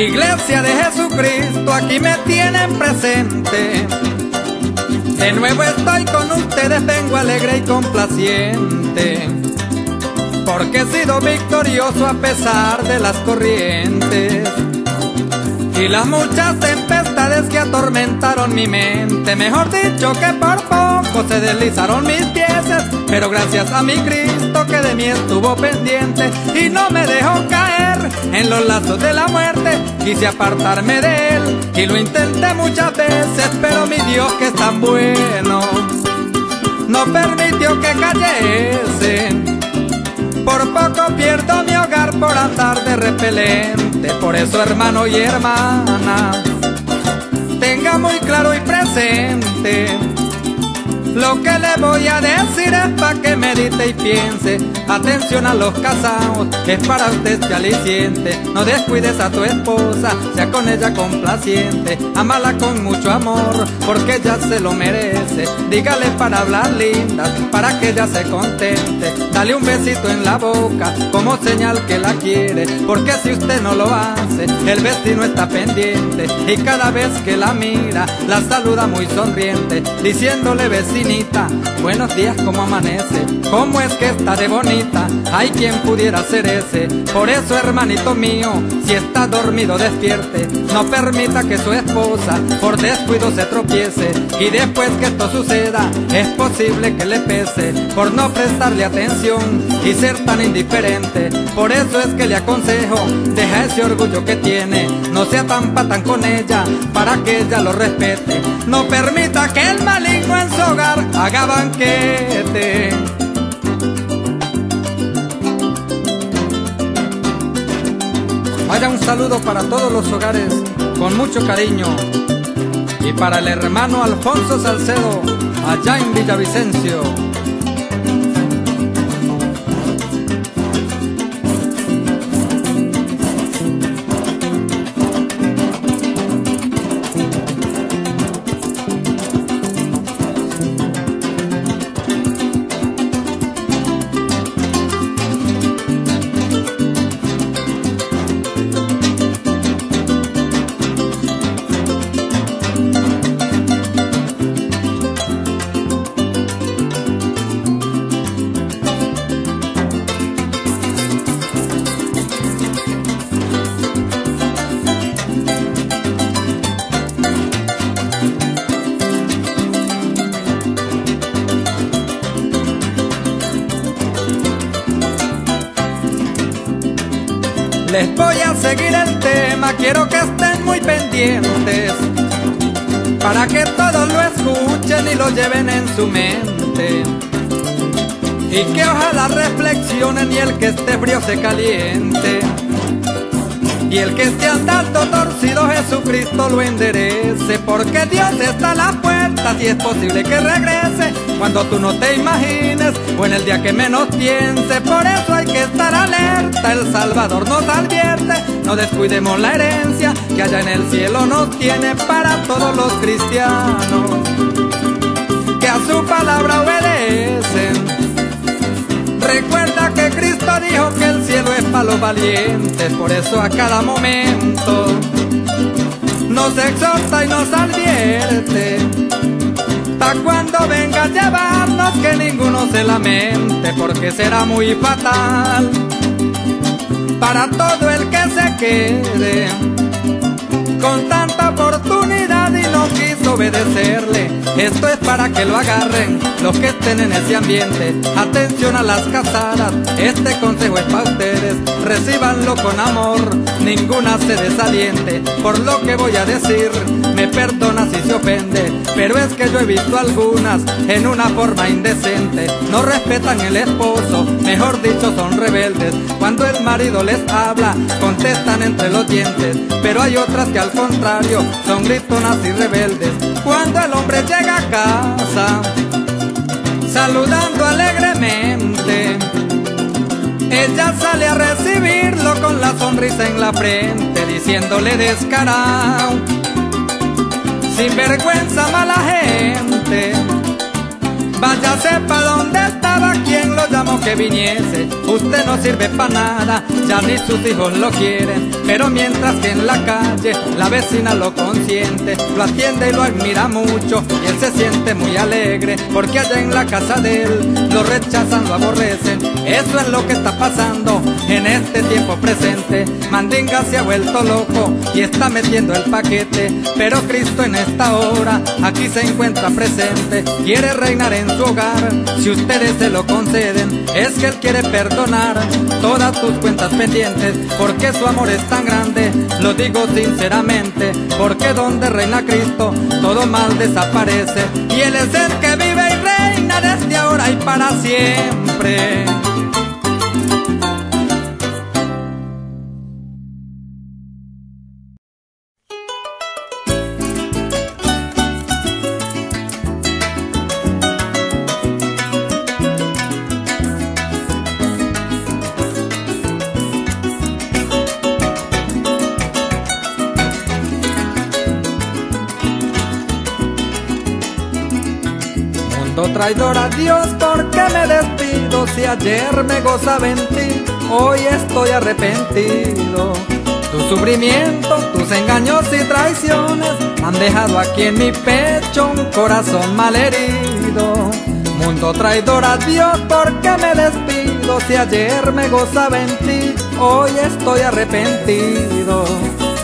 Iglesia de Jesucristo, aquí me tienen presente. De nuevo estoy con ustedes, vengo alegre y complaciente. Porque he sido victorioso a pesar de las corrientes. Y las muchas tempestades que atormentaron mi mente, mejor dicho que por poco se deslizaron mis pies, pero gracias a mi Cristo que de mí estuvo pendiente y no me dejó caer en los lazos de la muerte, quise apartarme de él y lo intenté muchas veces, pero mi Dios que es tan bueno, no permitió que cayese. Por poco pierdo mi hogar por andar de repelente. Por eso, hermano y hermana, tenga muy claro y presente lo que le voy a decir es para que medite y piense. Atención a los casados, es para usted este aliciente. No descuides a tu esposa, sea con ella complaciente. Amala con mucho amor, porque ella se lo merece. Dígale para hablar lindas, para que ella se contente. Dale un besito en la boca, como señal que la quiere. Porque si usted no lo hace, el vecino está pendiente. Y cada vez que la mira, la saluda muy sonriente, diciéndole vecino buenos días, ¿cómo amanece? ¿Cómo es que está de bonita? Hay quien pudiera ser ese. Por eso, hermanito mío, si está dormido, despierte. No permita que su esposa por descuido se tropiece. Y después que esto suceda, es posible que le pese por no prestarle atención y ser tan indiferente. Por eso es que le aconsejo, deja ese orgullo que tiene. No sea tan patán con ella para que ella lo respete. No permita que el maligno en su hogar haga banquete. Vaya un saludo para todos los hogares con mucho cariño y para el hermano Alfonso Salcedo allá en Villavicencio. Para que todos lo escuchen y lo lleven en su mente. Y que ojalá reflexionen y el que esté frío se caliente. Y el que esté andando torcido Jesucristo lo enderece, porque Dios está a la puerta si es posible que regrese cuando tú no te imagines o en el día que menos piense. Por eso hay que estar alerta, el Salvador nos advierte, no descuidemos la herencia que allá en el cielo nos tiene para todos los cristianos que a su palabra obedecen. Recuerda que Cristo dijo que el cielo es para los valientes, por eso a cada momento nos exhorta y nos advierte. Pa' cuando venga a llevarnos que ninguno se lamente, porque será muy fatal para todo el que se quede con tanta oportunidad y no quiso obedecerle. Esto es para que lo agarren los que estén en ese ambiente. Atención a las casadas, este consejo es para ustedes. Recíbanlo con amor, ninguna se desaliente. Por lo que voy a decir, me perdona si se ofende, pero es que yo he visto algunas en una forma indecente. No respetan el esposo, mejor dicho son rebeldes. Cuando el marido les habla, contestan entre los dientes, pero hay otras que al contrario, son gritonas y rebeldes. Cuando el hombre llega a casa, saludando alegremente, ella sale a recibirlo con la sonrisa en la frente, diciéndole descarado, sin vergüenza mala gente, váyase pa' donde esperaba quien lo llamó que viniese. Usted no sirve para nada, ya ni sus hijos lo quieren. Pero mientras que en la calle la vecina lo consiente, lo atiende y lo admira mucho. Y él se siente muy alegre porque allá en la casa de él lo rechazan, lo aborrecen. Eso es lo que está pasando en este tiempo presente. Mandinga se ha vuelto loco y está metiendo el paquete. Pero Cristo en esta hora aquí se encuentra presente. Quiere reinar en su hogar si ustedes se lo conceden. Es que Él quiere perdonar todas tus cuentas pendientes. Porque su amor es tan grande, lo digo sinceramente. Porque donde reina Cristo, todo mal desaparece. Y Él es el que vive y reina desde ahora y para siempre. Traidor a Dios, porque me despido? Si ayer me gozaba en ti, hoy estoy arrepentido. Tu sufrimiento, tus engaños y traiciones han dejado aquí en mi pecho un corazón malherido. Mundo traidor a Dios, porque me despido? Si ayer me gozaba en ti, hoy estoy arrepentido.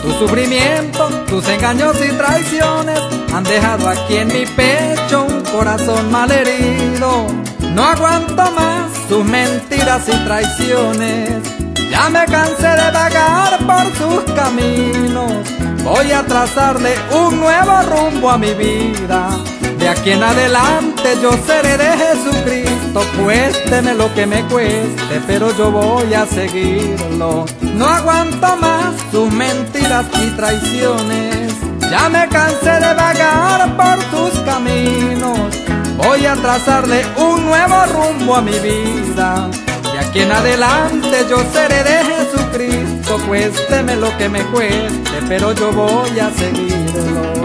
Tu sufrimiento, tus engaños y traiciones han dejado aquí en mi pecho un corazón malherido. No aguanto más sus mentiras y traiciones. Ya me cansé de vagar por sus caminos. Voy a trazarle un nuevo rumbo a mi vida. De aquí en adelante yo seré de Jesucristo, cuésteme lo que me cueste, pero yo voy a seguirlo. No aguanto más sus mentiras y traiciones. Ya me cansé de vagar por tus caminos. Voy a trazarle un nuevo rumbo a mi vida. De aquí en adelante yo seré de Jesucristo, cuésteme lo que me cueste, pero yo voy a seguirlo.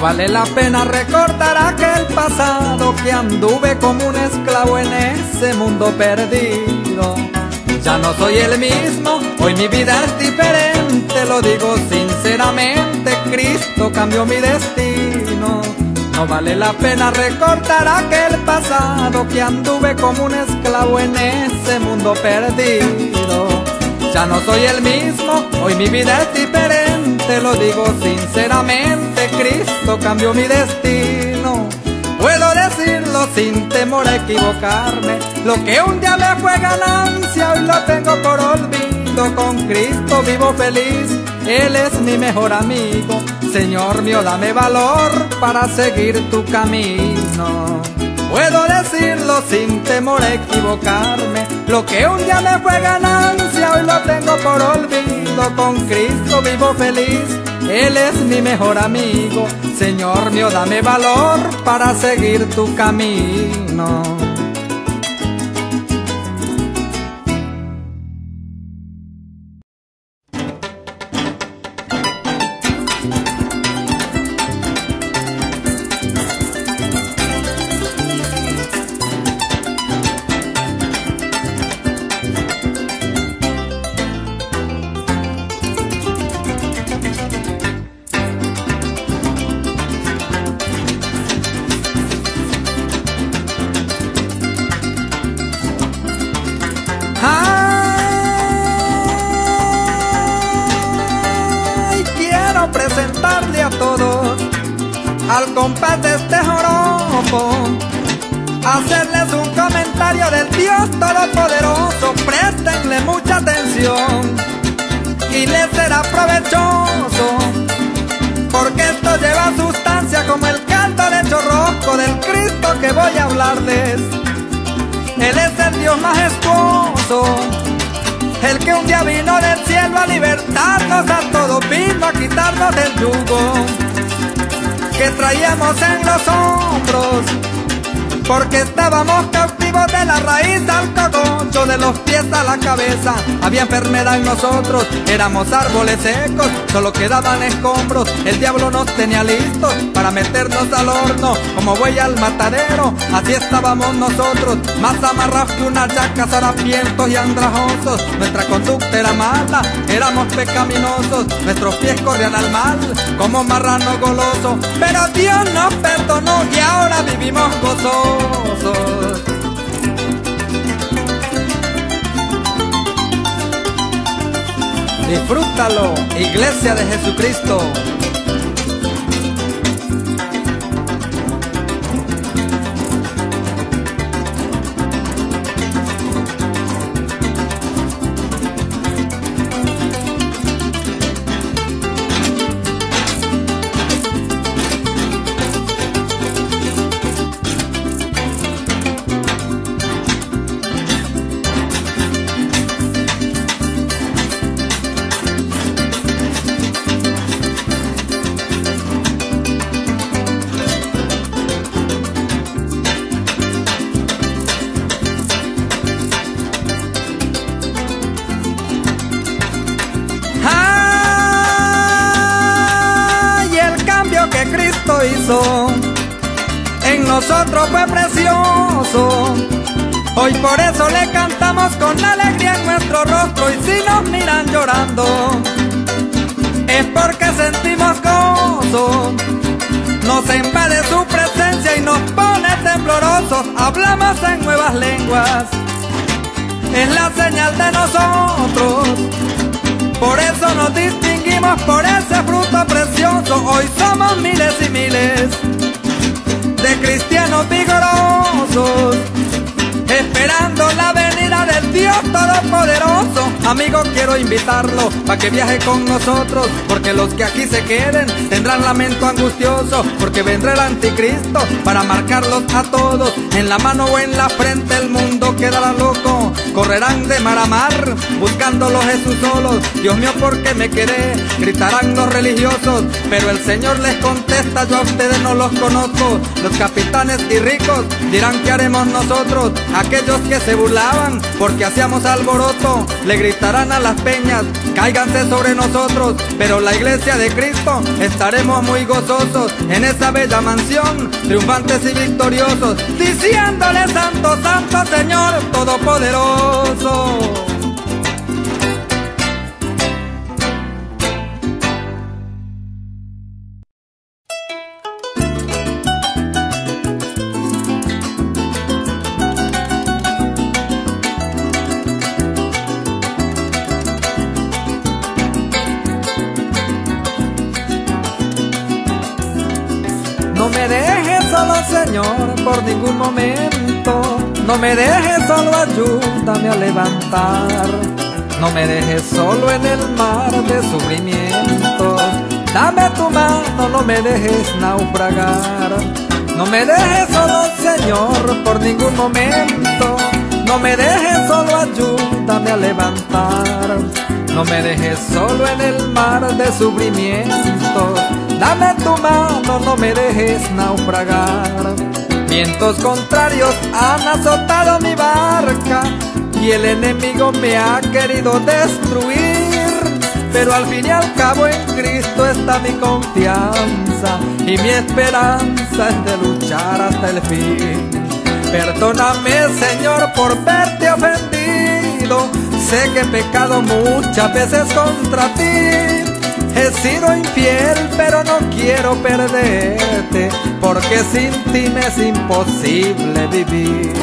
Vale la pena recordar aquel pasado que anduve como un esclavo en ese mundo perdido. Ya no soy el mismo, hoy mi vida es diferente, lo digo sinceramente, Cristo cambió mi destino. No vale la pena recordar aquel pasado que anduve como un esclavo en ese mundo perdido. Ya no soy el mismo, hoy mi vida es diferente, lo digo sinceramente, Cristo cambió mi destino. Puedo decirlo sin temor a equivocarme, lo que un día me fue ganancia, hoy lo tengo por olvido, con Cristo vivo feliz, Él es mi mejor amigo, Señor mío dame valor para seguir tu camino. Puedo decirlo sin temor a equivocarme. Lo que un día me fue ganancia, hoy lo tengo por olvido. Con Cristo vivo feliz, Él es mi mejor amigo. Señor mío, dame valor para seguir tu camino. Nosotros, éramos árboles secos, solo quedaban escombros. El diablo nos tenía listos para meternos al horno, como voy al matadero. Así estábamos nosotros, más amarrados que unas yacas, harapientos y andrajosos. Nuestra conducta era mala, éramos pecaminosos, nuestros pies corrían al mal, como marrano goloso. Pero Dios nos perdonó y ahora vivimos gozosos. Disfrútalo, Iglesia de Jesucristo. En nuevas lenguas. Es la señal de nosotros. Por eso nos distinguimos por ese fruto precioso. Hoy somos miles y miles de cristianos vigorosos. Esperando la venida del Dios Todopoderoso. Amigo, quiero invitarlo para que viaje con nosotros. Porque los que aquí se queden tendrán lamento angustioso. Porque vendrá el anticristo para marcarlos a todos. En la mano o en la frente el mundo quedará loco. Correrán de mar a mar buscándolo Jesús solos. Dios mío, ¿por qué me quedé? Gritarán los religiosos. Pero el Señor les contesta, yo a ustedes no los conozco. Los capitanes y ricos dirán qué haremos nosotros. Aquellos que se burlaban porque hacíamos alboroto, le gritarán a las peñas, cáiganse sobre nosotros. Pero la iglesia de Cristo estaremos muy gozosos en esa bella mansión, triunfantes y victoriosos, diciéndole Santo, Santo Señor Todopoderoso. Momento. No me dejes solo, ayúdame a levantar. No me dejes solo en el mar de sufrimiento. Dame tu mano, no me dejes naufragar. No me dejes solo, Señor, por ningún momento. No me dejes solo, ayúdame a levantar. No me dejes solo en el mar de sufrimiento. Dame tu mano, no me dejes naufragar. Vientos contrarios han azotado mi barca y el enemigo me ha querido destruir. Pero al fin y al cabo en Cristo está mi confianza y mi esperanza es de luchar hasta el fin. Perdóname, Señor, por verte ofendido. Sé que he pecado muchas veces contra ti. He sido infiel, pero no quiero perderte, porque sin ti me es imposible vivir.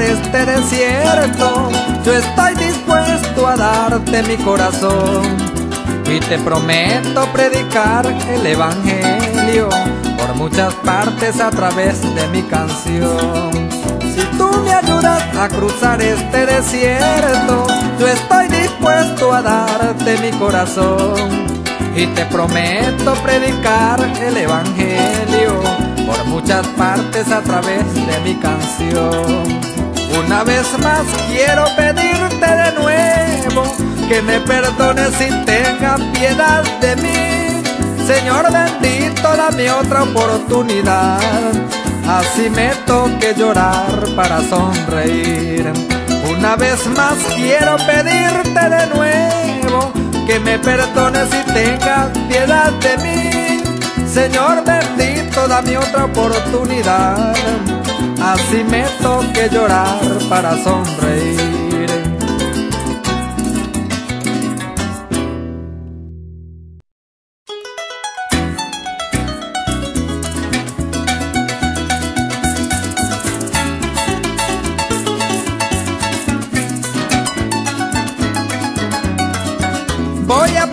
Este desierto, yo estoy dispuesto a darte mi corazón. Y te prometo predicar el Evangelio por muchas partes a través de mi canción. Si tú me ayudas a cruzar este desierto, yo estoy dispuesto a darte mi corazón. Y te prometo predicar el Evangelio por muchas partes a través de mi canción. Una vez más quiero pedirte de nuevo que me perdones y tenga piedad de mí. Señor bendito, dame otra oportunidad. Así me toque llorar para sonreír. Una vez más quiero pedirte de nuevo que me perdones y tengas piedad de mí. Señor bendito, dame otra oportunidad. Así me toque llorar para sonreír.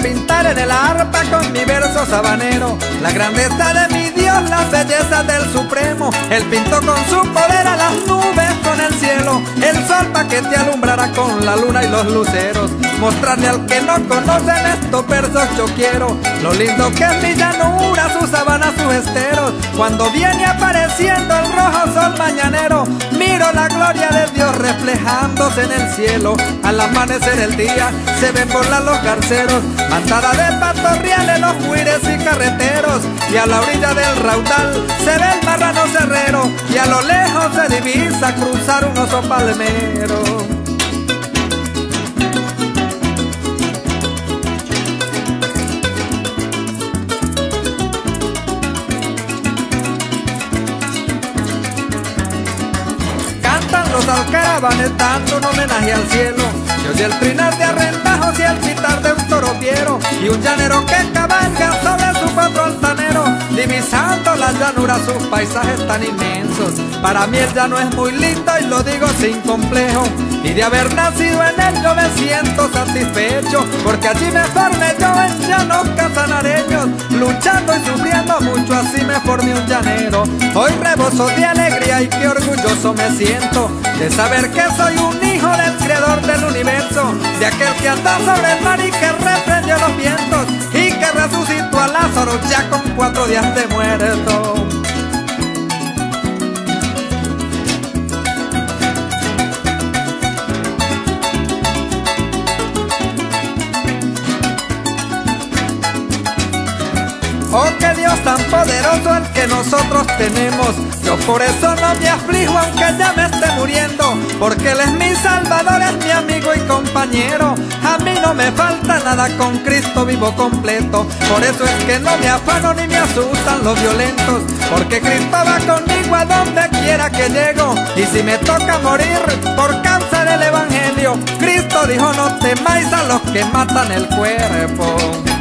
pintar en el arpa con mi verso sabanero la grandeza de mi Dios, la belleza del Supremo. Él pintó con su poder a las nubes el cielo, el sol para que te alumbrara con la luna y los luceros. Mostrarle al que no conoce estos versos yo quiero lo lindo que es mi llanura, sus sabanas, sus esteros. Cuando viene apareciendo el rojo sol mañanero, miro la gloria de Dios reflejándose en el cielo. Al amanecer el día se ven volar los garceros Mantada de patos reales, los huires y carreteros. Y a la orilla del raudal se ve el marrano cerrero. Y a lo lejos se divisa cruzar un oso palmero. Cantan los alcarabanes dando un homenaje al cielo. Yo oye el trinar de arrendajos y el pitar de un toro fiero y un llanero que cabalga sobre su cuatro altanero, divisando la llanura, sus paisajes tan inmensos. Para mí el llano es muy lindo y lo digo sin complejo. Y de haber nacido en él yo me siento satisfecho, porque allí me formé yo en llanos casanareños, luchando y sufriendo mucho, así me formé un llanero. Hoy reboso de alegría y qué orgulloso me siento de saber que soy un del creador del universo, de aquel que anda sobre el mar y que reprendió los vientos y que resucitó a Lázaro ya con cuatro días de muerto. Tan poderoso el que nosotros tenemos. Yo por eso no me aflijo aunque ya me esté muriendo. Porque Él es mi Salvador, es mi amigo y compañero. A mí no me falta nada con Cristo vivo completo. Por eso es que no me afano ni me asustan los violentos. Porque Cristo va conmigo a donde quiera que llego. Y si me toca morir por causa del Evangelio, Cristo dijo no temáis a los que matan el cuerpo.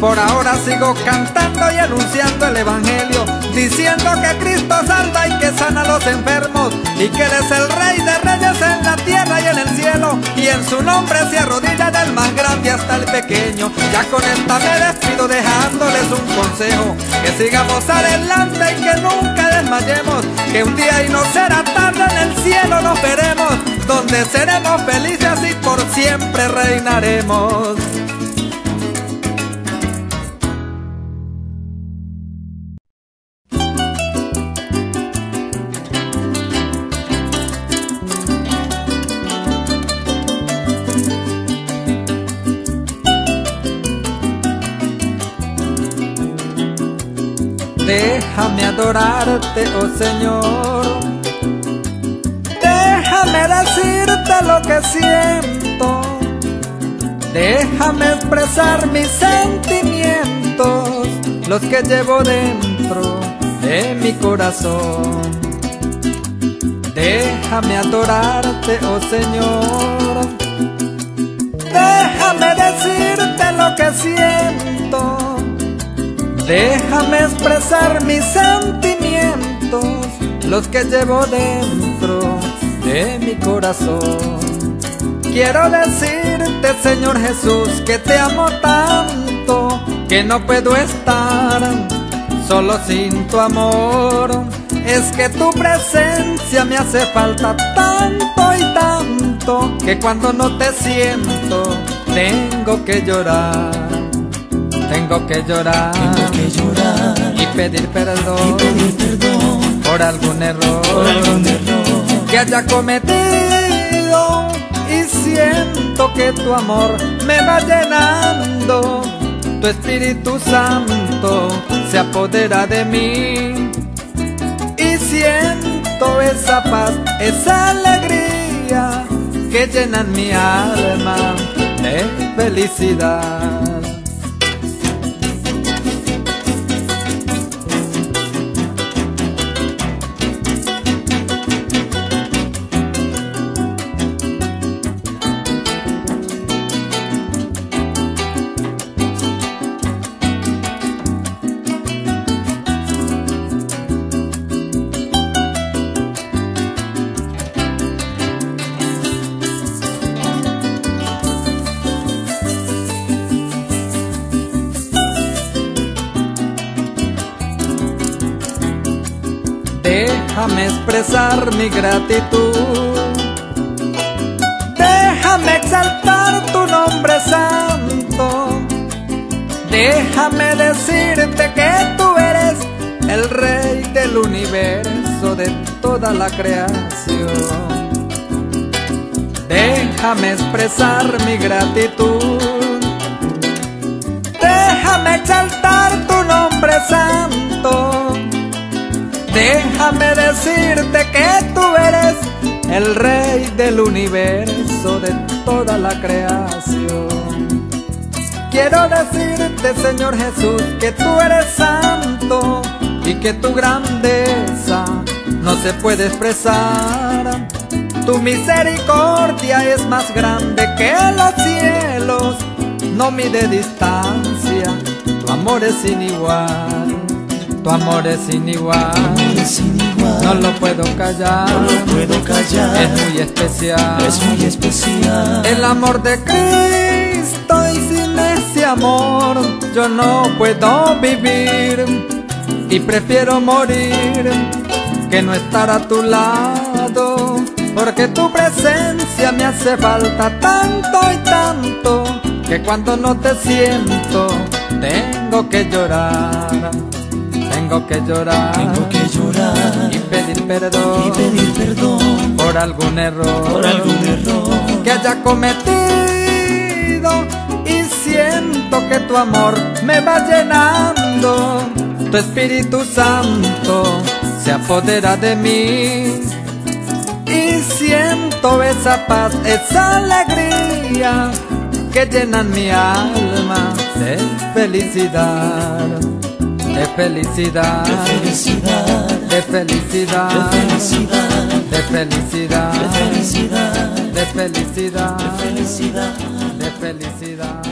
Por ahora sigo cantando y anunciando el Evangelio, diciendo que Cristo salva y que sana a los enfermos, y que Él es el Rey de Reyes en la tierra y en el cielo, y en su nombre se arrodilla del más grande hasta el pequeño. Ya con esta me despido dejándoles un consejo, que sigamos adelante y que nunca desmayemos, que un día y no será tarde en el cielo nos veremos, donde seremos felices y por siempre reinaremos. Adorarte, oh Señor. Déjame decirte lo que siento. Déjame expresar mis sentimientos, los que llevo dentro de mi corazón. Déjame adorarte, oh Señor. Déjame decirte lo que siento. Déjame expresar mis sentimientos, los que llevo dentro de mi corazón. Quiero decirte, Señor Jesús, que te amo tanto, que no puedo estar solo sin tu amor. Es que tu presencia me hace falta tanto y tanto, que cuando no te siento, tengo que llorar. Tengo que llorar, tengo que llorar y pedir perdón, y pedir perdón por algún error, por algún error que haya cometido. Y siento que tu amor me va llenando, tu Espíritu Santo se apodera de mí. Y siento esa paz, esa alegría que llenan mi alma de felicidad. Expresar mi gratitud. Déjame exaltar tu nombre santo. Déjame decirte que tú eres el rey del universo, de toda la creación. Déjame expresar mi gratitud. Déjame exaltar tu nombre santo. Déjame decirte que tú eres el rey del universo, de toda la creación. Quiero decirte, Señor Jesús, que tú eres santo y que tu grandeza no se puede expresar. Tu misericordia es más grande que los cielos, no mide distancia, tu amor es sin igual. Tu amor es sin igual, sin igual. no lo puedo callar, no lo puedo callar. es muy especial, es muy especial. El amor de Cristo y sin ese amor yo no puedo vivir y prefiero morir que no estar a tu lado, porque tu presencia me hace falta tanto y tanto que cuando no te siento tengo que llorar. Tengo que llorar, tengo que llorar y pedir perdón, y pedir perdón por algún error, por algún error que haya cometido y siento que tu amor me va llenando, tu Espíritu Santo se apodera de mí y siento esa paz, esa alegría que llenan mi alma felicidad de felicidad, de felicidad, de felicidad, de felicidad, de felicidad, de felicidad, de felicidad, de felicidad, de felicidad.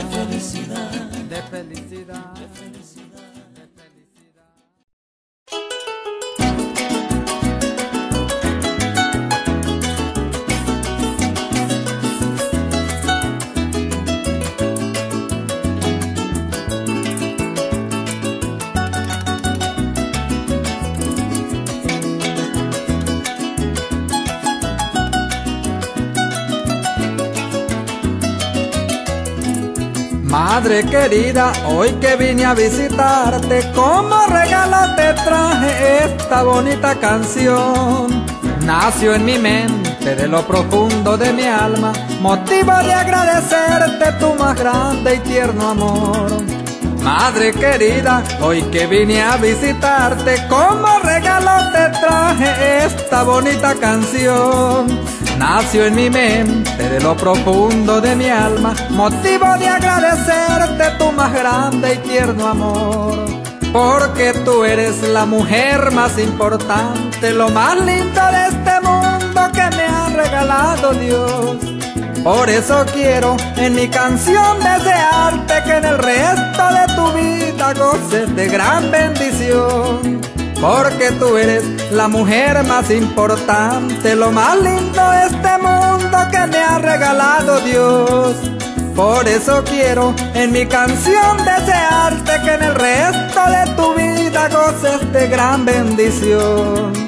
Madre querida, hoy que vine a visitarte, como regalo te traje esta bonita canción. Nació en mi mente de lo profundo de mi alma, motivo de agradecerte tu más grande y tierno amor. Madre querida, hoy que vine a visitarte, como regalo te traje esta bonita canción. Nació en mi mente de lo profundo de mi alma, motivo de agradecerte tu más grande y tierno amor. Porque tú eres la mujer más importante, lo más lindo de este mundo que me ha regalado Dios. Por eso quiero en mi canción desearte que en el resto de tu vida goces de gran bendición. Porque tú eres la mujer más importante, lo más lindo de este mundo que me ha regalado Dios. Por eso quiero en mi canción desearte que en el resto de tu vida goces de gran bendición.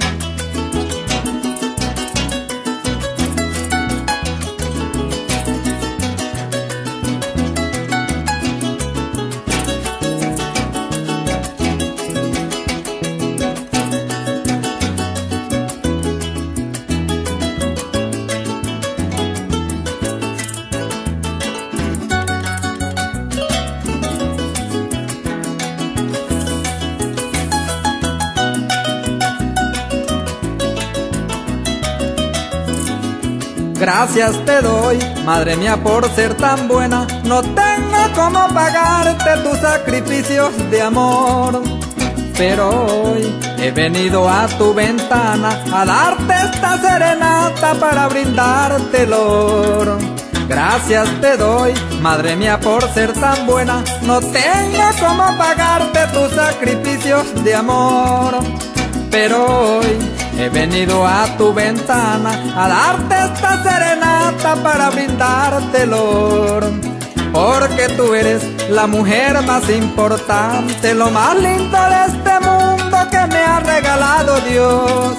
Gracias te doy, madre mía, por ser tan buena. No tengo cómo pagarte tus sacrificios de amor. Pero hoy he venido a tu ventana a darte esta serenata para brindarte el oro. Gracias te doy, madre mía, por ser tan buena. No tengo cómo pagarte tus sacrificios de amor. Pero hoy He venido a tu ventana a darte esta serenata para brindarte el oro. Porque tú eres la mujer más importante, lo más lindo de este mundo que me ha regalado Dios.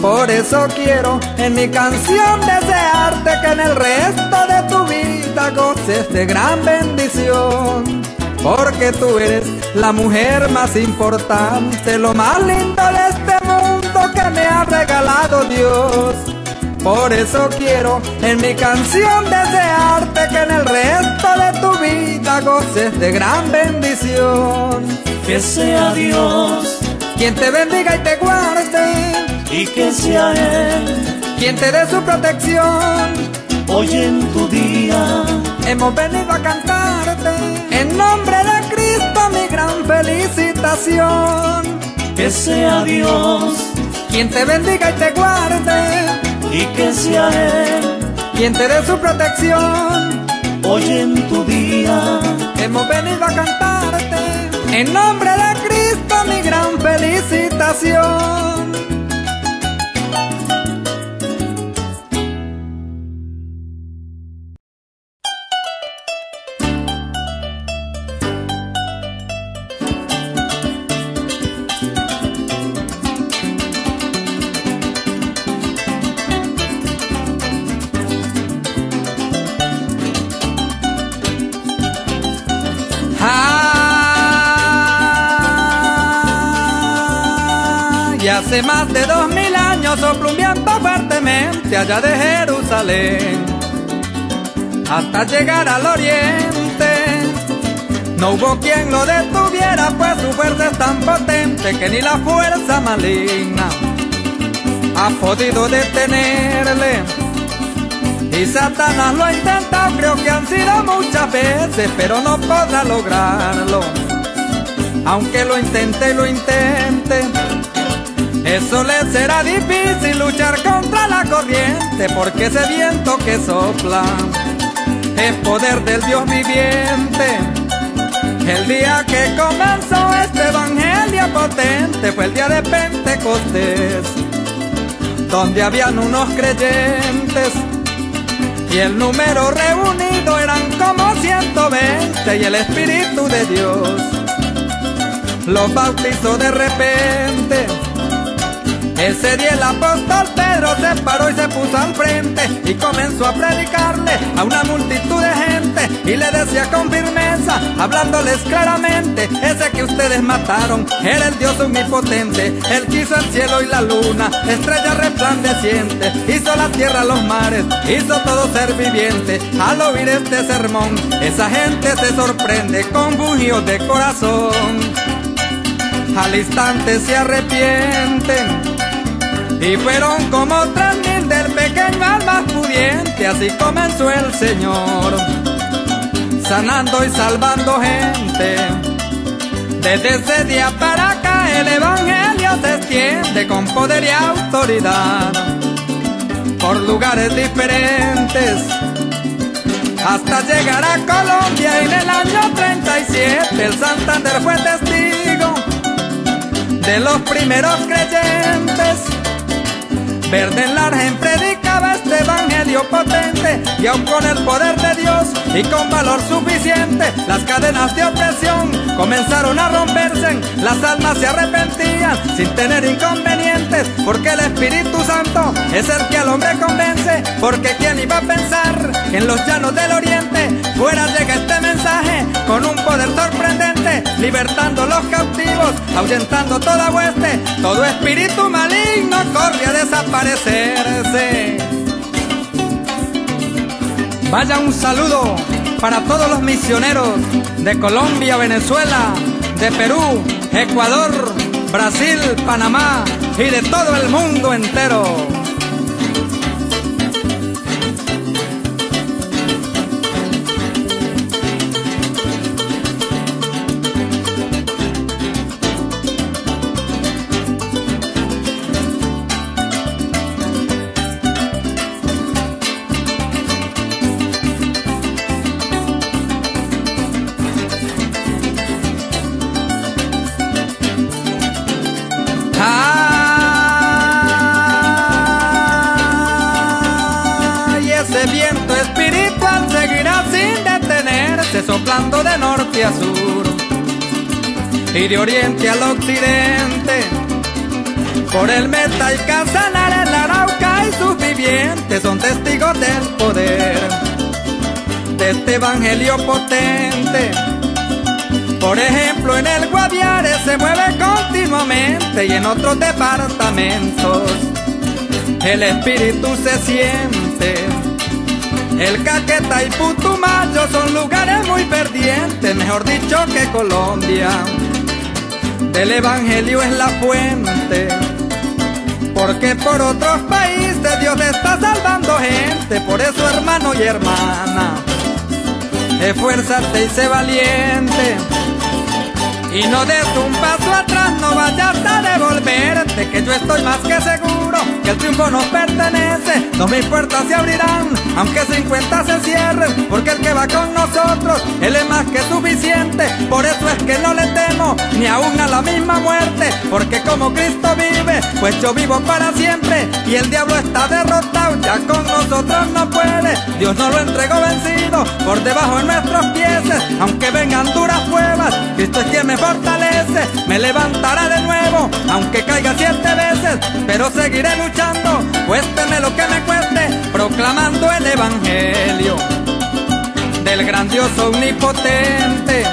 Por eso quiero en mi canción desearte que en el resto de tu vida goces de gran bendición. Porque tú eres la mujer más importante, lo más lindo de este que me ha regalado Dios. Por eso quiero en mi canción desearte que en el resto de tu vida goces de gran bendición. Que sea Dios quien te bendiga y te guarde. Y que sea Él quien te dé su protección. Hoy en tu día hemos venido a cantarte en nombre de Cristo mi gran felicitación. Que sea Dios quien te bendiga y te guarde, y que sea Él quien te dé su protección. Hoy en tu día hemos venido a cantarte en nombre de Cristo mi gran felicitación. Hace más de dos mil años sopló un viento fuertemente allá de Jerusalén hasta llegar al oriente. No hubo quien lo detuviera, pues su fuerza es tan potente que ni la fuerza maligna ha podido detenerle. Y Satanás lo ha intentado, creo que han sido muchas veces, pero no podrá lograrlo. Aunque lo intente y lo intente, eso le será difícil luchar contra la corriente, porque ese viento que sopla es poder del Dios viviente. El día que comenzó este evangelio potente fue el día de Pentecostés, donde habían unos creyentes y el número reunido eran como 120 y el Espíritu de Dios los bautizó de repente ese día el apóstol Pedro se paró y se puso al frente y comenzó a predicarle a una multitud de gente y le decía con firmeza, hablándoles claramente, ese que ustedes mataron era el Dios omnipotente, él quiso el cielo y la luna, estrella resplandeciente, hizo la tierra, los mares, hizo todo ser viviente. Al oír este sermón, esa gente se sorprende con bujíos de corazón. Al instante se arrepienten y fueron como tres mil del pequeño al más pudiente, así comenzó el Señor, sanando y salvando gente. Desde ese día para acá el Evangelio se extiende con poder y autoridad. Por lugares diferentes hasta llegar a Colombia en el año 37 el Santander fue testigo de los primeros creyentes. Verde en la este evangelio potente y aún con el poder de Dios y con valor suficiente las cadenas de opresión comenzaron a romperse, las almas se arrepentían sin tener inconvenientes porque el Espíritu Santo es el que al hombre convence porque quién iba a pensar en los llanos del oriente fuera llega este mensaje con un poder sorprendente libertando los cautivos ahuyentando toda hueste todo espíritu maligno corre a desaparecerse Vaya un saludo para todos los misioneros de Colombia, Venezuela, de Perú, Ecuador, Brasil, Panamá y de todo el mundo entero. Sur y de oriente al occidente. Por el Meta y Casanare, el Arauca y sus vivientes son testigos del poder de este evangelio potente. Por ejemplo, en el Guaviare se mueve continuamente y en otros departamentos el espíritu se siente el Caqueta y Putumayo son lugares muy perdientes, mejor dicho que Colombia. Del Evangelio es la fuente, porque por otros países Dios está salvando gente. Por eso, hermano y hermana, esfuérzate y sé valiente. Y no des un paso atrás, no vayas a devolverte, que yo estoy más que seguro que el triunfo nos pertenece. Dos mil puertas se abrirán, aunque cincuenta se cierren, porque el que va con nosotros, él es más que suficiente. Por eso es que no le temo ni aún a la misma muerte, porque como Cristo vive, pues yo vivo para siempre. Y el diablo está derrotado, ya con nosotros no puede. Dios no lo entregó vencido, por debajo de nuestros pies, aunque vengan duras pruebas, Cristo es quien me fortalece, me levantará de nuevo, aunque caiga siete veces, pero seguiré luchando, cuésteme lo que me cueste, proclamando el Evangelio del grandioso omnipotente.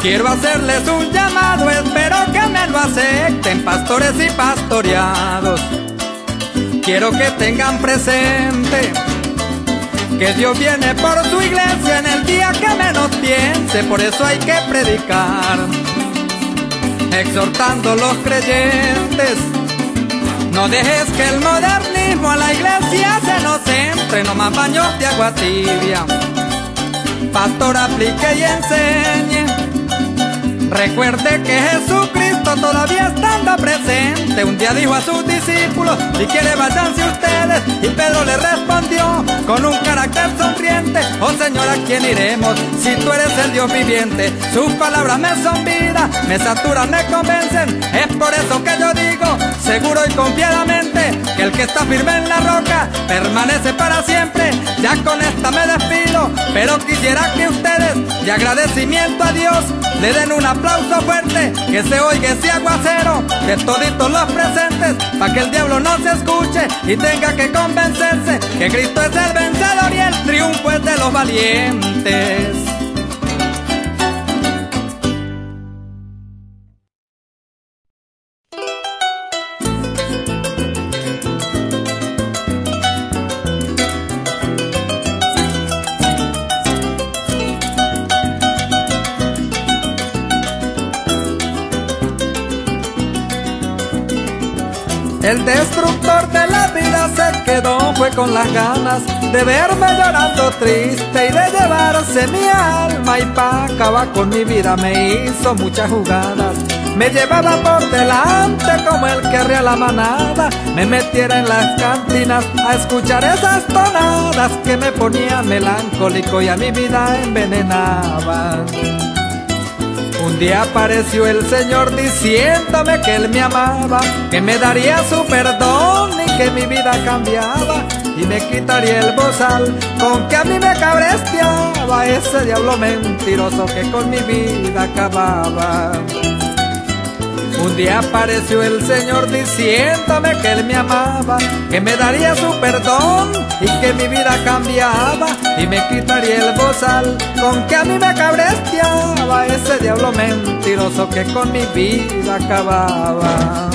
Quiero hacerles un llamado, espero que me lo acepten, pastores y pastoreados. Quiero que tengan presente que Dios viene por su iglesia en el día que menos piense, por eso hay que predicar, exhortando a los creyentes. No dejes que el modernismo a la iglesia se nos entre, no más baños de agua tibia. Pastor, aplique y enseñe. Recuerde que Jesucristo todavía estando presente, un día dijo a sus discípulos, si quiere váyanse ustedes, y Pedro le respondió con un carácter sonriente, oh Señor, ¿a quién iremos? Si tú eres el Dios viviente, sus palabras me son vida, me saturan, me convencen, es por eso que yo digo, seguro y confiadamente, que el que está firme en la roca, permanece para siempre, ya con esta me despido, pero quisiera que ustedes, de agradecimiento a Dios, le den una aplauso fuerte, que se oiga ese aguacero de toditos los presentes, para que el diablo no se escuche y tenga que convencerse que Cristo es el vencedor y el triunfo es de los valientes. Con las ganas de verme llorando triste y de llevarse mi alma y pa' acabar con mi vida me hizo muchas jugadas. Me llevaba por delante como el que arrea la manada me metiera en las cantinas a escuchar esas tonadas que me ponían melancólico y a mi vida envenenaban. Un día apareció el Señor diciéndome que Él me amaba, que me daría su perdón y que mi vida cambiaba y me quitaría el bozal con que a mí me cabresteaba ese diablo mentiroso que con mi vida acababa. Un día apareció el Señor diciéndome que Él me amaba, que me daría su perdón y que mi vida cambiaba y me quitaría el bozal con que a mí me cabresteaba ese diablo mentiroso que con mi vida acababa.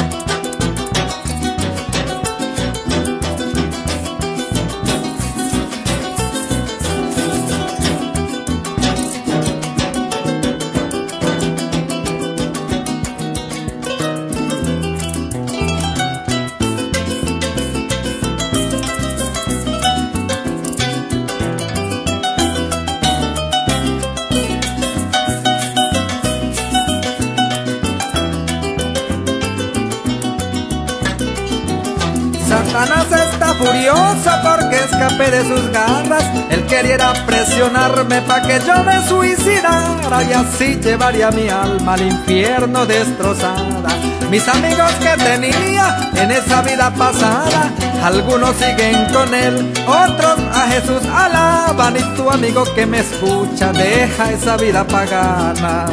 Escapé de sus garras. Él quería presionarme para que yo me suicidara y así llevaría mi alma al infierno destrozada. Mis amigos que tenía en esa vida pasada, algunos siguen con él, otros a Jesús alaban y tu amigo que me escucha deja esa vida pagana.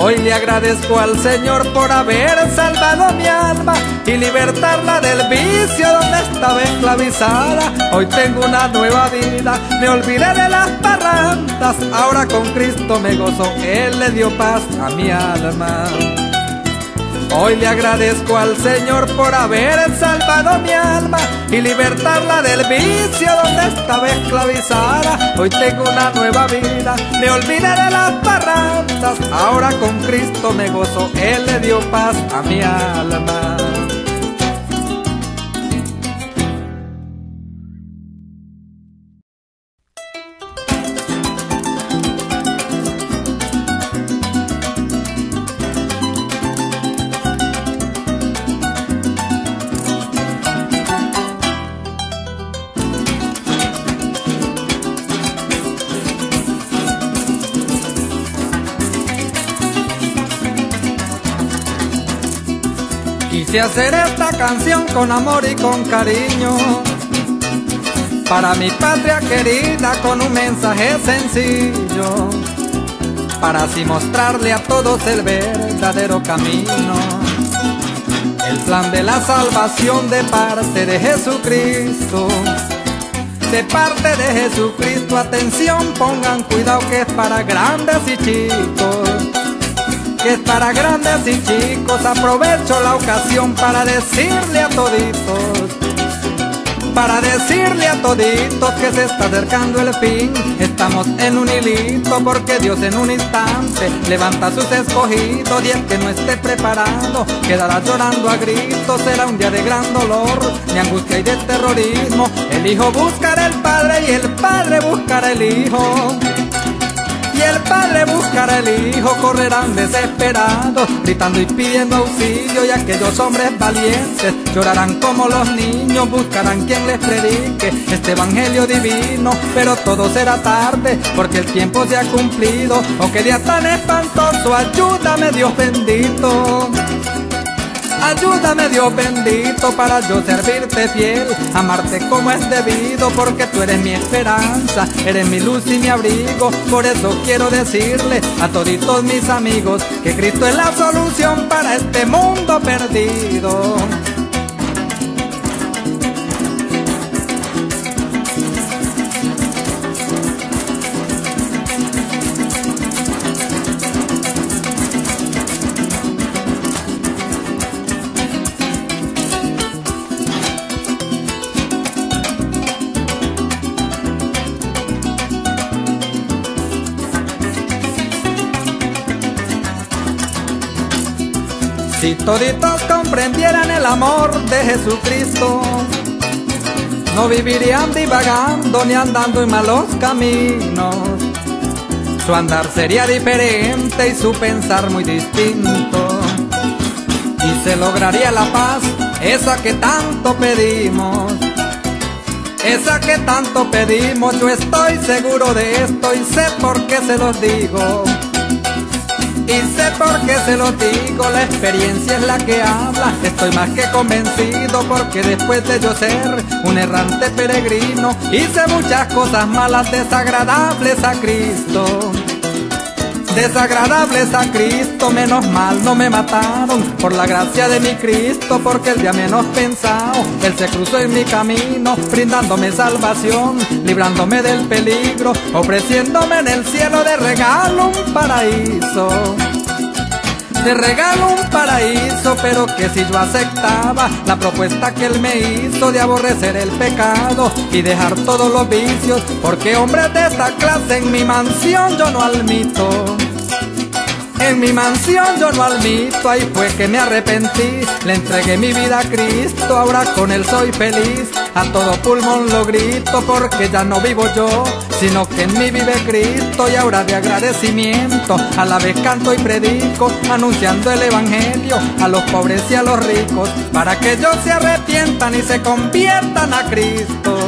Hoy le agradezco al Señor por haber salvado mi alma y libertarla del vicio donde estaba esclavizada. Hoy tengo una nueva vida, me olvidé de las parrandas, ahora con Cristo me gozo, Él le dio paz a mi alma. Hoy le agradezco al Señor por haber salvado mi alma y libertarla del vicio donde estaba esclavizada. Hoy tengo una nueva vida, me olvidé de las parrandas, ahora con Cristo me gozo, Él le dio paz a mi alma. Quise hacer esta canción con amor y con cariño para mi patria querida con un mensaje sencillo para así mostrarle a todos el verdadero camino. El plan de la salvación de parte de Jesucristo. De parte de Jesucristo, atención, pongan cuidado que es para grandes y chicos que es para grandes y chicos. Aprovecho la ocasión para decirle a toditos, para decirle a toditos que se está acercando el fin. Estamos en un hilito porque Dios en un instante levanta sus escogidos y el que no esté preparado quedará llorando a gritos. Será un día de gran dolor, de angustia y de terrorismo. El hijo buscará al padre y el padre buscará el hijo. Y el padre buscará el hijo, correrán desesperados, gritando y pidiendo auxilio. Y aquellos hombres valientes llorarán como los niños, buscarán quien les predique este evangelio divino. Pero todo será tarde, porque el tiempo se ha cumplido. Oh, qué día tan espantoso, ayúdame Dios bendito. Ayúdame Dios bendito para yo servirte fiel, amarte como es debido, porque tú eres mi esperanza, eres mi luz y mi abrigo. Por eso quiero decirle a toditos mis amigos que Cristo es la solución para este mundo perdido. Toditos comprendieran el amor de Jesucristo, no vivirían divagando ni andando en malos caminos. Su andar sería diferente y su pensar muy distinto. y se lograría la paz, esa que tanto pedimos. Esa que tanto pedimos, yo estoy seguro de esto y sé por qué se los digo. Y sé por qué se lo digo, la experiencia es la que habla. Estoy más que convencido porque después de yo ser un errante peregrino, hice muchas cosas malas, desagradables a Cristo desagradables a Cristo, menos mal no me mataron por la gracia de mi Cristo, porque el día menos pensado, Él se cruzó en mi camino, brindándome salvación, librándome del peligro, ofreciéndome en el cielo de regalo un paraíso. Te regalo un paraíso, pero que si yo aceptaba la propuesta que él me hizo de aborrecer el pecado y dejar todos los vicios, porque hombres de esta clase en mi mansión yo no admito. En mi mansión yo no admito, ahí fue que me arrepentí, le entregué mi vida a Cristo, ahora con él soy feliz, a todo pulmón lo grito porque ya no vivo yo, sino que en mí vive Cristo. Y ahora de agradecimiento, a la vez canto y predico, anunciando el Evangelio a los pobres y a los ricos, para que ellos se arrepientan y se conviertan a Cristo.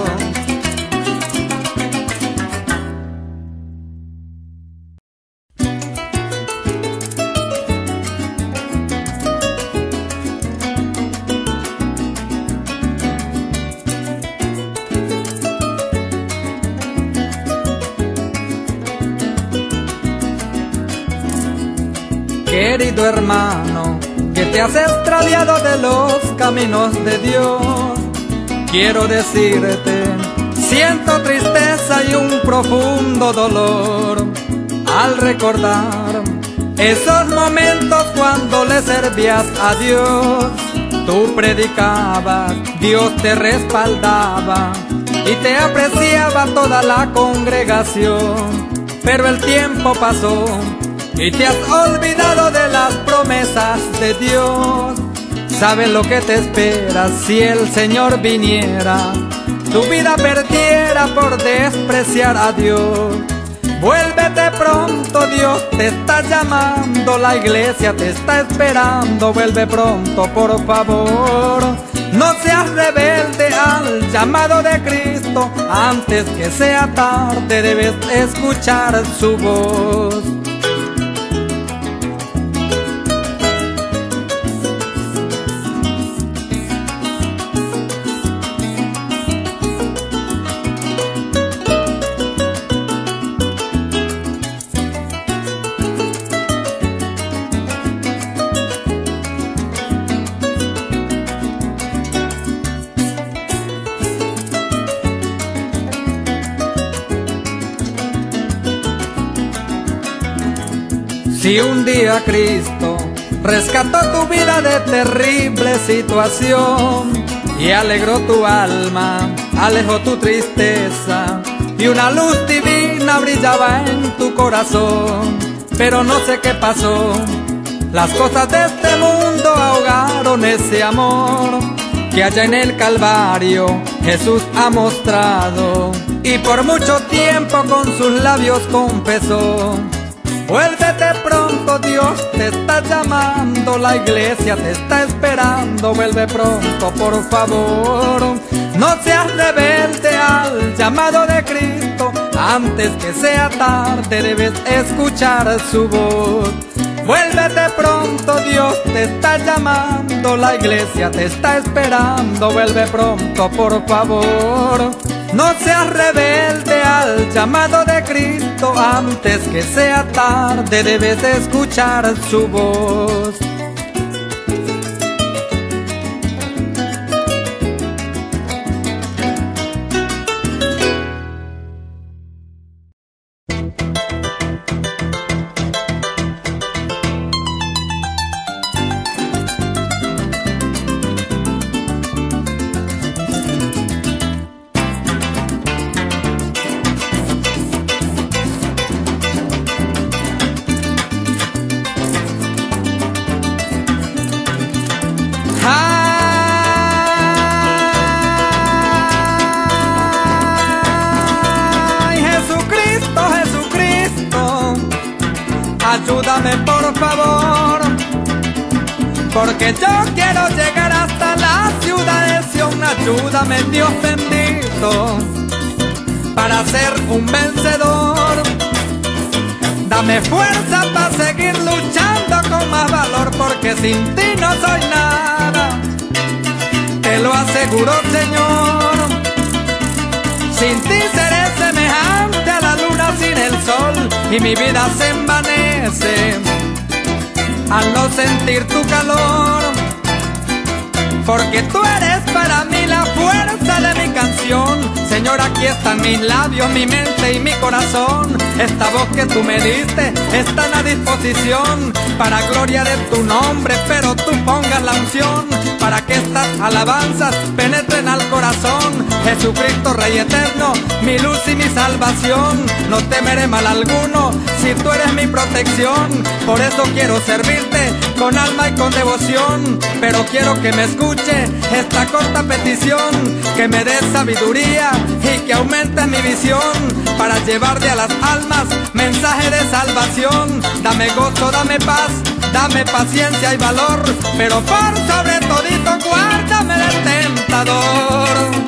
Querido hermano, que te has extraviado de los caminos de Dios, quiero decirte, siento tristeza y un profundo dolor al recordar esos momentos cuando le servías a Dios. Tú predicabas, Dios te respaldaba y te apreciaba toda la congregación, pero el tiempo pasó y te has olvidado de las promesas de Dios. Sabes lo que te espera si el Señor viniera, tu vida perdiera por despreciar a Dios. Vuélvete pronto, Dios te está llamando, la iglesia te está esperando, vuelve pronto, por favor. No seas rebelde al llamado de Cristo, antes que sea tarde debes escuchar su voz. Si un día Cristo rescató tu vida de terrible situación y alegró tu alma, alejó tu tristeza y una luz divina brillaba en tu corazón, pero no sé qué pasó. Las cosas de este mundo ahogaron ese amor que allá en el Calvario Jesús ha mostrado. Y por mucho tiempo con sus labios confesó Vuélvete pronto, Dios te está llamando, la iglesia te está esperando, vuelve pronto, por favor. No seas rebelde al llamado de Cristo, antes que sea tarde debes escuchar su voz. Vuélvete pronto, Dios te está llamando, la iglesia te está esperando, vuelve pronto, por favor. No seas rebelde al llamado de Cristo, antes que sea tarde debes escuchar su voz. Aquí están mis labios, mi mente y mi corazón. Esta voz que tú me diste está a disposición para gloria de tu nombre, pero tú pongas la unción para que estas alabanzas penetren al corazón. Jesucristo, Rey eterno, mi luz y mi salvación. No temeré mal alguno si tú eres mi protección. Por eso quiero servirte con alma y con devoción. Pero quiero que me escuche esta corta petición, que me dé sabiduría y que aumente mi visión para llevarle a las almas mensaje de salvación. Dame gozo, dame paz, dame paciencia y valor, pero por sobre todito guárdame del tentador.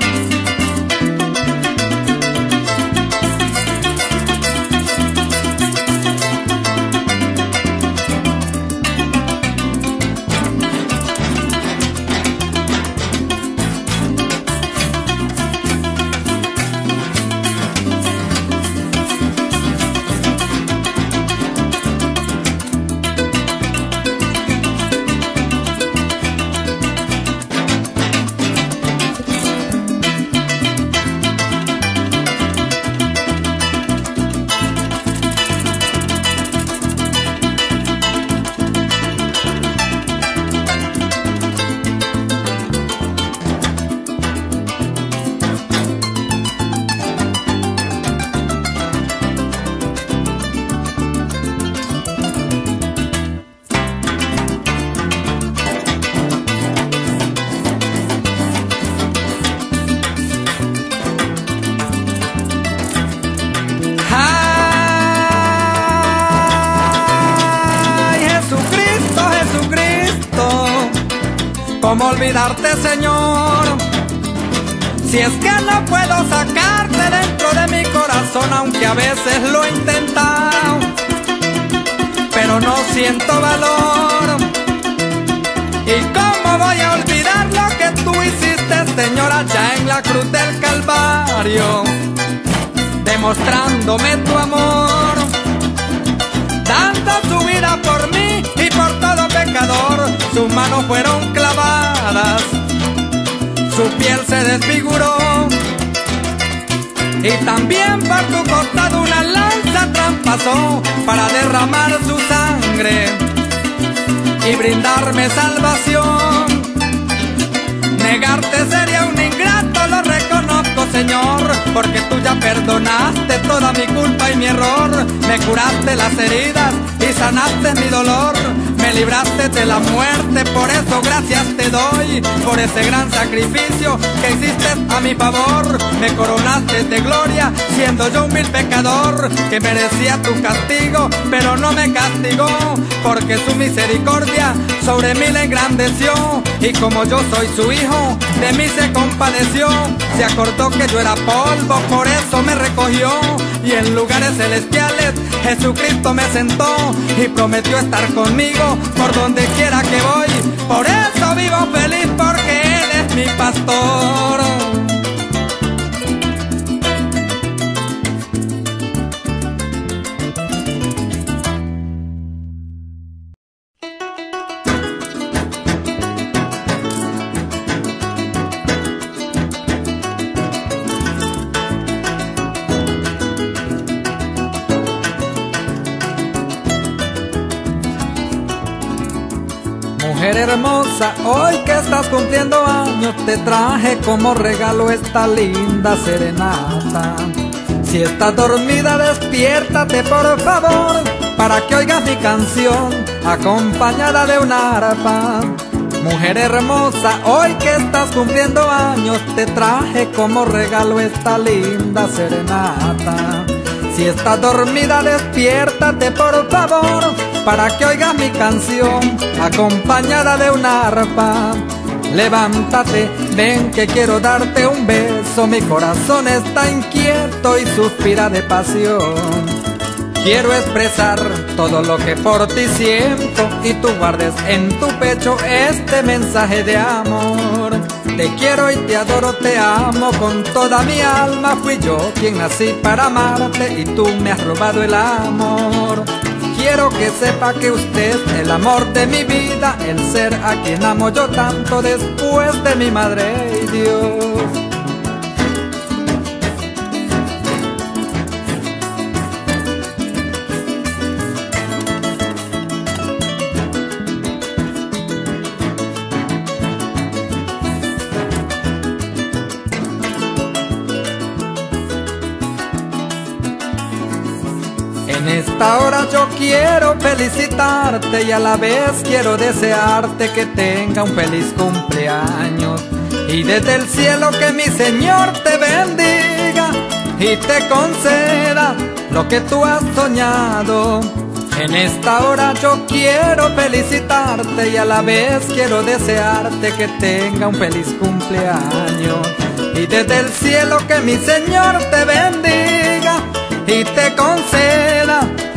¿Cómo olvidarte, Señor? Si es que no puedo sacarte dentro de mi corazón, aunque a veces lo he intentado, pero no siento valor. ¿Y cómo voy a olvidar lo que tú hiciste, Señor, allá en la cruz del Calvario? Demostrándome tu amor, todo pecador. Sus manos fueron clavadas, su piel se desfiguró. Y también por tu costado una lanza traspasó para derramar su sangre y brindarme salvación. Negarte sería un ingrato, lo reconozco, Señor, porque tú ya perdonaste toda mi culpa y mi error. Me curaste las heridas y sanaste mi dolor me libraste de la muerte, por eso gracias te doy, por ese gran sacrificio que hiciste a mi favor. Me coronaste de gloria, siendo yo un vil pecador, que merecía tu castigo, pero no me castigó, porque su misericordia sobre mí le engrandeció. Y como yo soy su hijo, de mí se compadeció, se acordó que yo era polvo, por eso me recogió. Y en lugares celestiales Jesucristo me sentó y prometió estar conmigo por donde quiera que voy. Por eso vivo feliz porque Él es mi pastor. Cumpliendo años, te traje como regalo esta linda serenata. Si estás dormida, despiértate por favor, para que oigas mi canción, acompañada de una arpa. Mujer hermosa, hoy que estás cumpliendo años, te traje como regalo esta linda serenata. Si estás dormida, despiértate por favor, para que oigas mi canción, acompañada de una arpa. Levántate, ven que quiero darte un beso, mi corazón está inquieto y suspira de pasión. Quiero expresar todo lo que por ti siento y tú guardes en tu pecho este mensaje de amor. Te quiero y te adoro, te amo con toda mi alma. Fui yo quien nací para amarte y tú me has robado el amor. Quiero que sepa que usted es el amor de mi vida, el ser a quien amo yo tanto después de mi madre y Dios. En esta hora yo quiero felicitarte y a la vez quiero desearte que tenga un feliz cumpleaños. Y desde el cielo que mi Señor te bendiga y te conceda lo que tú has soñado. En esta hora yo quiero felicitarte y a la vez quiero desearte que tenga un feliz cumpleaños. Y desde el cielo que mi Señor te bendiga y te conceda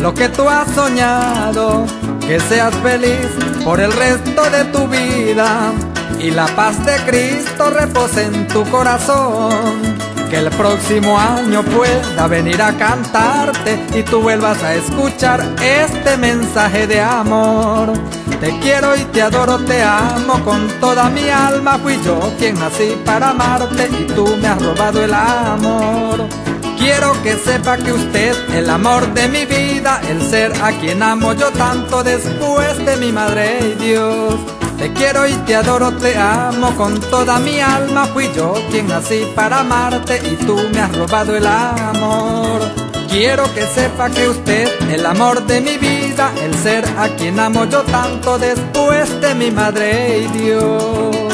lo que tú has soñado, que seas feliz por el resto de tu vida y la paz de Cristo repose en tu corazón. Que el próximo año pueda venir a cantarte y tú vuelvas a escuchar este mensaje de amor. Te quiero y te adoro, te amo con toda mi alma. Fui yo quien nací para amarte y tú me has robado el amor. Quiero que sepa que usted, el amor de mi vida, el ser a quien amo yo tanto después de mi madre y Dios. Te quiero y te adoro, te amo con toda mi alma. Fui yo quien nací para amarte y tú me has robado el amor. Quiero que sepa que usted, el amor de mi vida, el ser a quien amo yo tanto después de mi madre y Dios.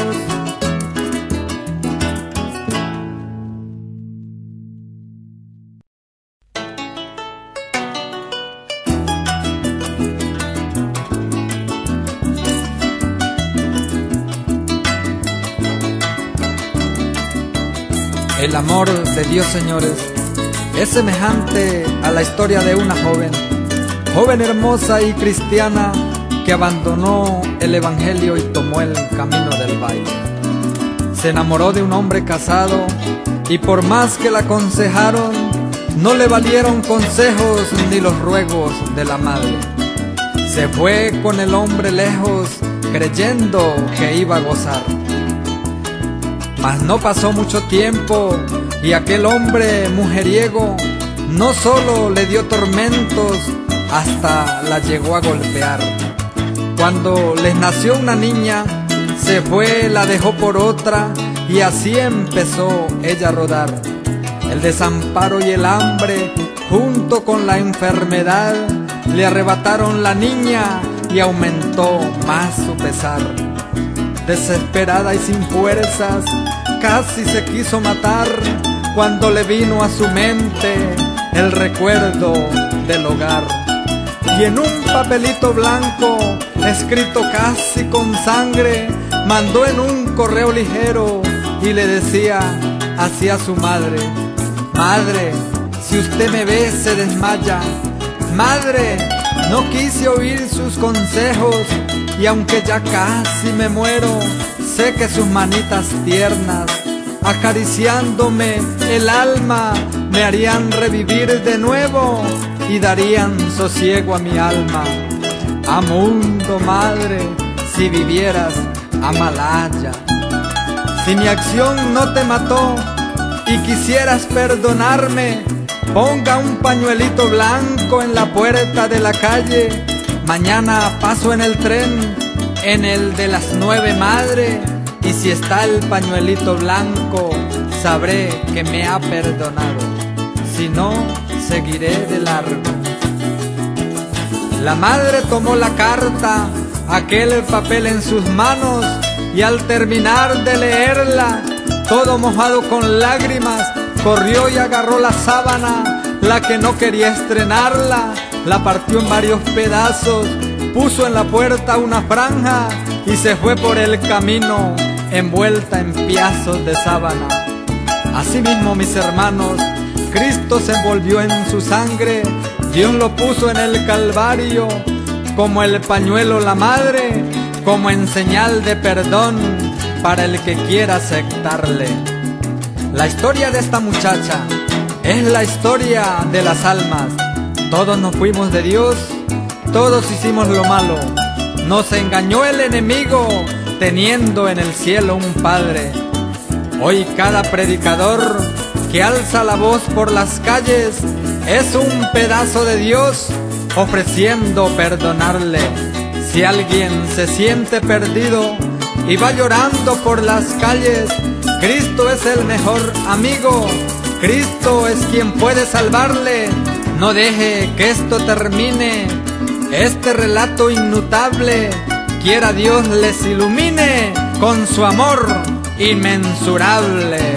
Amor de Dios, señores, es semejante a la historia de una joven, joven hermosa y cristiana que abandonó el Evangelio y tomó el camino del baile. Se enamoró de un hombre casado y por más que la aconsejaron, no le valieron consejos ni los ruegos de la madre. Se fue con el hombre lejos creyendo que iba a gozar. Mas no pasó mucho tiempo y aquel hombre mujeriego no solo le dio tormentos, hasta la llegó a golpear. Cuando les nació una niña, se fue, la dejó por otra y así empezó ella a rodar. El desamparo y el hambre, junto con la enfermedad, le arrebataron la niña y aumentó más su pesar. Desesperada y sin fuerzas, casi se quiso matar cuando le vino a su mente el recuerdo del hogar. Y en un papelito blanco, escrito casi con sangre, mandó en un correo ligero y le decía hacia su madre, Madre, si usted me ve se desmaya. Madre, no quise oír sus consejos y aunque ya casi me muero, sé que sus manitas tiernas, acariciándome el alma, me harían revivir de nuevo y darían sosiego a mi alma. A mundo, madre, si vivieras a Malaya. Si mi acción no te mató y quisieras perdonarme, ponga un pañuelito blanco en la puerta de la calle. Mañana paso en el tren, en el de las nueve madre, y si está el pañuelito blanco, sabré que me ha perdonado. Si no, seguiré de largo. La madre tomó la carta, aquel papel en sus manos, y al terminar de leerla, todo mojado con lágrimas, corrió y agarró la sábana la que no quería estrenarla, la partió en varios pedazos, puso en la puerta una franja y se fue por el camino envuelta en piazos de sábana. Asimismo, mis hermanos, Cristo se envolvió en su sangre, Dios lo puso en el Calvario, como el pañuelo la madre, como en señal de perdón para el que quiera aceptarle. La historia de esta muchacha es la historia de las almas. Todos nos fuimos de Dios, todos hicimos lo malo. Nos engañó el enemigo teniendo en el cielo un Padre. Hoy cada predicador que alza la voz por las calles es un pedazo de Dios ofreciendo perdonarle. Si alguien se siente perdido y va llorando por las calles, Cristo es el mejor amigo, Cristo es quien puede salvarle. No deje que esto termine, este relato inmutable, quiera Dios les ilumine con su amor inmensurable.